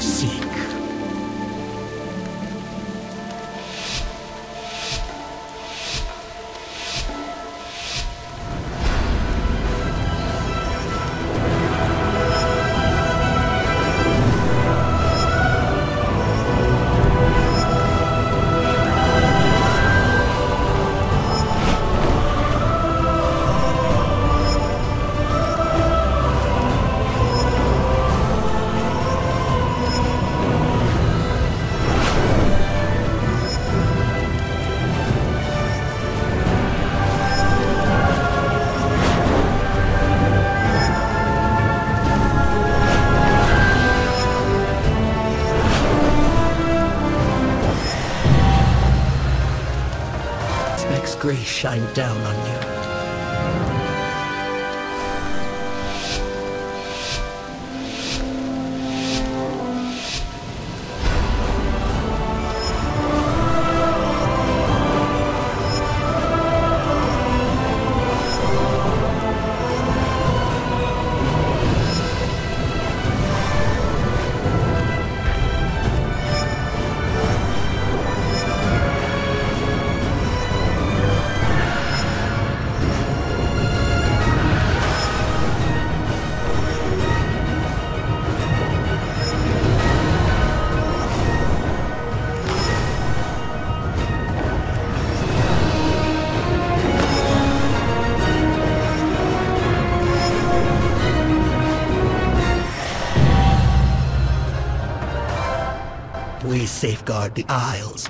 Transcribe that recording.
see. His grace shine down on you. We safeguard the Isles